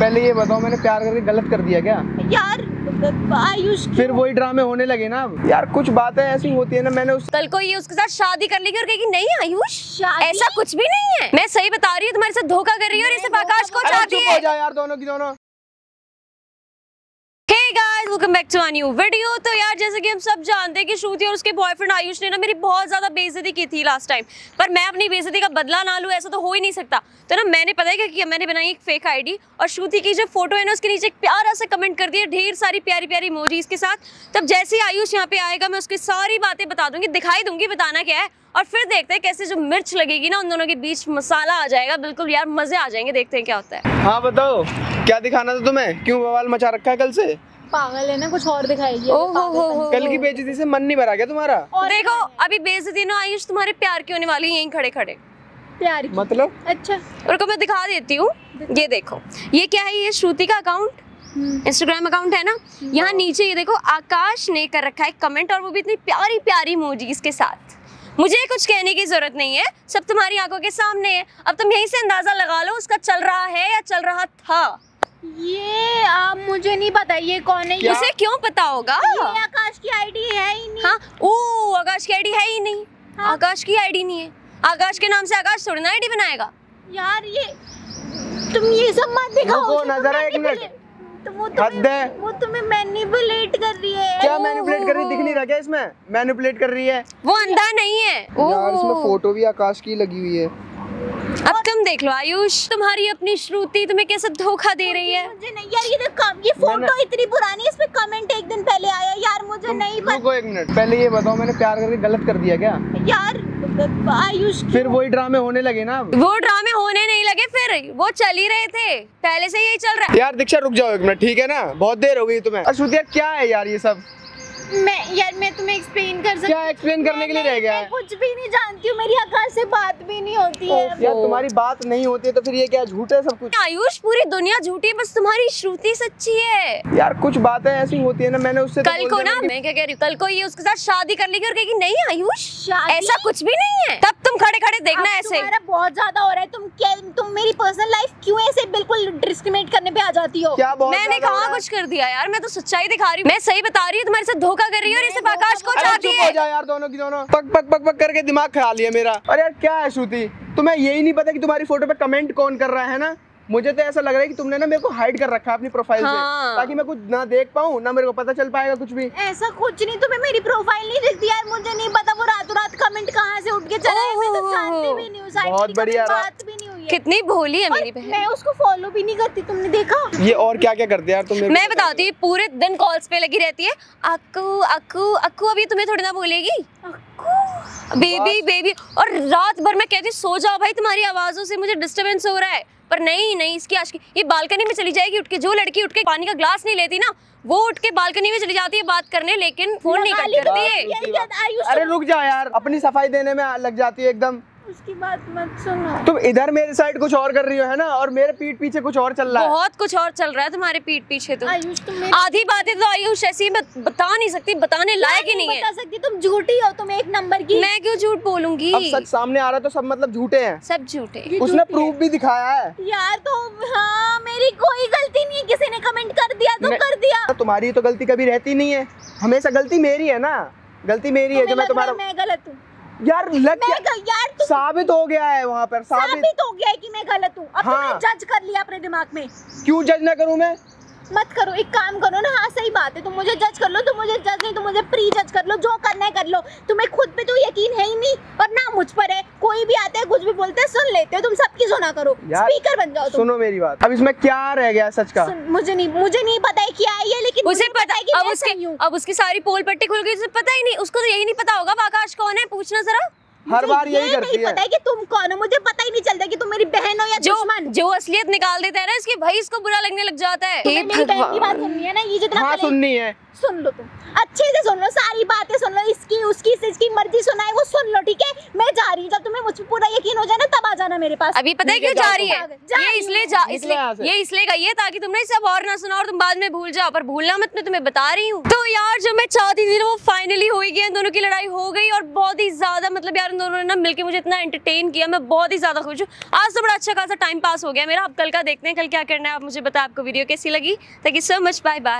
पहले ये बताओ मैंने प्यार करके गलत कर दिया क्या? यार आयुष फिर वही ड्रामे होने लगे ना यार कुछ बातें ऐसी होती है ना मैंने उस कल को ये उसके साथ शादी कर लेगी और कहेगी नहीं आयुष ऐसा कुछ भी नहीं है। मैं सही बता रही हूँ तुम्हारे साथ धोखा कर रही हूँ और इसे आकाश को चाहती है यार दोनों की दोनों। Guys welcome back to new video तो यार, जैसे कि हम सब जानते हैं कि श्रुति और उसके बॉयफ्रेंड आयुष ने ना मेरी बहुत ज़्यादा बेइज्जती की थी लास्ट टाइम पर मैं अपनी बेइज्जती का बदला ना लूँ, ऐसा तो हो ही नहीं सकता. तो ना मैंने पता है क्या किया? मैंने बनाई एक फेक आईडी और श्रुति की जो फ़ोटो है ना, उसके नीचे एक प्यारा सा कमेंट कर दिया, ढेर सारी प्यारी प्यारी इमोजीज के साथ. तब जैसे ही आयुष यहाँ पे आएगा, मैं उसकी सारी बातें बता दूँगी, दिखाई दूँगी, बताना क्या है. और फिर देखते हैं कैसे जो मिर्च लगेगी ना, उन दोनों के बीच मसाला आ जाएगा. बिल्कुल यार, मज़े आ जाएँगे, देखते हैं क्या होता है. हाँ बताओ। क्या दिखाना था तुम्हें? क्यों बवाल मचा रखा है कल से? पागल है ना कुछ और दिखाएगी। ओ हो हो हो कल की बेइज्जती से मन नहीं भरा क्या तुम्हारा? और देखो अभी बेइज्जती ना आयुष तुम्हारे प्यार की होने वाली है यहीं खड़े खड़े प्यार की? मतलब? अच्छा। और मैं दिखा देती हूँ। ये देखो ये क्या है ये श्रुति का अकाउंट इंस्टाग्राम अकाउंट है ना? यहाँ नीचे ये देखो आकाश ने कर रखा है कमेंट और वो भी इतनी प्यारी प्यारी इमोजीज के साथ। मुझे कुछ कहने की ज़रूरत नहीं है सब तुम्हारी आँखों के सामने है। अब तुम यहीं से अंदाज़ा लगा लो उसका चल रहा है या चल रहा था। ये मुझे नहीं पता ये कौन है उसे क्यों पता होगा? आकाश की आईडी है ही नहीं हाँ ओ आकाश की आईडी है ही नहीं। हाँ। आकाश की आईडी नहीं है। आकाश के नाम से आकाश थोड़ी ना आईडी बनाएगा। यार ये तुम ये सब मत दिखाओ नज़र एक मिनट। तो वो तुम्हें वो तुम्हें मैनिपुलेट कर रही है। क्या मैनिपुलेट कर रही है? दिख नहीं रहा क्या इसमें? मैनिपुलेट कर रही है। वो अंधा नहीं है। यार इसमें फ़ोटो भी आकाश की लगी हुई है। अब तुम देख लो आयुष। तुम्हारी अपनी श्रुति तुम्हें कैसे धोखा दे रही है? मुझे नहीं यार ये देख कम ये फ़ोटो इतनी पुरानी है इस पे कमेंट एक दिन पहले आया। यार मुझे नहीं पता रुको एक मिनट पहले ये बताओ मैंने प्यार करके गलत कर दिया क्या? यार आयुष फिर वही ड्रामे होने लगे ना वो ड्रामे होने नहीं लगे फिर वो चल ही रहे थे। पहले से यही चल रहा है। यार दीक्षा रुक जाओ एक मिनट ठीक है ना? बहुत देर हो गई तुम्हें। अश्रुतिया क्या है यार ये सब? मैं यार मैं तुम्हें एक्सप्लेन कर सकती क्या explain करने के लिए रह गया? मैं कुछ भी नहीं जानती हूँ मेरी आकाश से बात भी नहीं होती है। यार तुम्हारी बात नहीं होती है तो फिर ये क्या झूठ है सब कुछ? आयुष पूरी दुनिया झूठी है बस तुम्हारी श्रुति सच्ची है। यार कुछ बातें ऐसी होती है ना मैंने उससे तो कल को ना मैं क्या कह रही हूँ कल को ये उसके साथ शादी कर लेगी और कहेगी नहीं आयुष ऐसा कुछ भी नहीं है। तब तुम खड़े खड़े देखना ऐसे। बहुत ज़्यादा हो रहा है तुम क्या तुम मेरी पर्सनल लाइफ क्यों ऐसे बिल्कुल डिस्क्रिमिनेट करने पे आ जाती हो? क्या मैंने कहा कुछ कर दिया यार मैं तो सच्चाई दिखा रही हूँ। मैं सही बता रही हूँ तुम्हारे साथ धोखा कर रही है और ये सिर्फ़ आकाश को चाहती है। यार दोनों की दोनों। पक पक पक पक करके दिमाग खा लिया मेरा। अरे यार क्या है श्रुति? तुम्हें यही नहीं पता कि तुम्हारी फ़ोटो पे कमेंट कौन कर रहा है ना? मुझे तो ऐसा लग रहा है कि तुमने ना मेरे को हाइड कर रखा है अपनी प्रोफ़ाइल हाँ। से ताकि मैं कुछ ना देख पाऊँ ना मेरे को पता चल पाएगा कुछ भी। ऐसा कुछ नहीं तुम्हें मेरी प्रोफ़ाइल नहीं दिखती यार मुझे नहीं पता वो रातों रात कमेंट कहाँ से उठ के चला है मैं तो जानती भी नहीं हूँ बहुत बढ़िया बात भी है। कितनी भोली है मेरी बहन। मैं उसको फॉलो भी नहीं करती तुमने देखा? ये और क्या क्या करते यार तुम मैं बताती हूँ पूरे दिन कॉल्स पे लगी रहती है। अक्कू अक्कू अक्कू अभी तुम्हें थोड़ी ना बोलेगी। बेबी बेबी और रात भर मैं कहती सो जाओ भाई तुम्हारी आवाजों से मुझे डिस्टरबेंस हो रहा है। पर नहीं नहीं इसकी आज की ये बालकनी में चली जाएगी उठ के। जो लड़की उठ के पानी का ग्लास नहीं लेती ना वो उठ के बालकनी में चली जाती है बात करने लेकिन फ़ोन नहीं कट करती है। अरे रुक जा यार अपनी सफ़ाई देने में लग जाती है एकदम। उसकी बात मत सुनो। तुम इधर मेरे साइड कुछ और कर रही हो है ना? और मेरे पीठ पीछे कुछ और चल रहा है। बहुत कुछ और चल रहा है तुम्हारे पीठ पीछे तो। आयुष तुम मेरी आधी बातें तो आयुष ऐसी बता नहीं सकती बताने लायक ही नहीं बता सकती तुम झूठी हो तुम एक नंबर की। मैं क्यों झूठ बोलूँगी? अब सच सामने आ रहा तो सब मतलब झूठे हैं। सब झूठे। उसने प्रूफ भी दिखाया है। है। यार तो हाँ मेरी कोई गलती नहीं है किसी ने कमेंट कर दिया तो कर दिया। तो तुम्हारी तो गलती कभी रहती नहीं है। हमेशा गलती मेरी है ना? गलती मेरी है जो मैं है तुम्हारा मैं गलत हूँ। यार लग यार साबित हो गया है वहाँ पर साबित साबित हो गया है कि मैं गलत हूँ। अब हाँ। तुमने जज कर लिया अपने दिमाग में। क्यों जज ना करूँ मैं? मत करो एक काम करो ना हाँ सही बात है तुम मुझे जज कर लो तुम मुझे जज नहीं तुम मुझे प्री जज कर लो जो करना है कर लो। तुम्हें खुद पे तो यकीन है ही नहीं और ना मुझ पर है कोई भी आता है कुछ भी बोलते हैं सुन लेते हो तुम सबकी सुना करो स्पीकर बन जाओ तुम। सुनो मेरी बात। अब इसमें क्या रह गया सच का? मुझे नहीं मुझे नहीं पता है क्या है ये लेकिन उसे मुझे पता है कि अब उसके अब उसकी सारी पोल पट्टी खुल गई उसे पता ही नहीं उसको तो यही नहीं पता होगा आकाश कौन है पूछना जरा। हर बार यही ये करती नहीं है। पता है कि तुम कौन हो मुझे पता नहीं चलता कि तुम मेरी बहन हो या जो दुश्मन। जो असलियत निकाल देता है ना इसके भाई इसको बुरा लगने लग जाता है। तुम्हें मेरी बहन की बात सुननी है ना? ये जितना हाँ सुननी है। सुन लो तुम। अच्छे से सुन लो सारी बातें सुन लो। इसकी उसकी इसकी मर्ज़ी सुनाए वो सुन लो ठीक है? मैं जा रही हूँ। जब तुम्हें मुझ पर पूरा यकीन हो जाए ना तब आ जाना मेरे पास। अभी पता है क्यों जा रही है? ये इसलिए जा इसलिए ये इसलिए गई है ताकि तुमने इसे अब और ना सुना और तुम बाद में भूल जाओ। पर भूलना मत मैं तुम्हें बता रही हूँ। तो यार जो मैं चाहती थी ना वो फाइनली हो ही। गया दोनों की लड़ाई हो गई और बहुत ही ज़्यादा मतलब यार दोनों ने ना मिलकर मुझे इतना एंटरटेन किया। मैं बहुत ही ज़्यादा खुश हूँ। आज तो बड़ा अच्छा खासा टाइम पास हो गया। मेरा आप कल का देखते हैं कल क्या करना है। आप मुझे बताया आपको वीडियो कैसी लगी? Thank you so much bye bye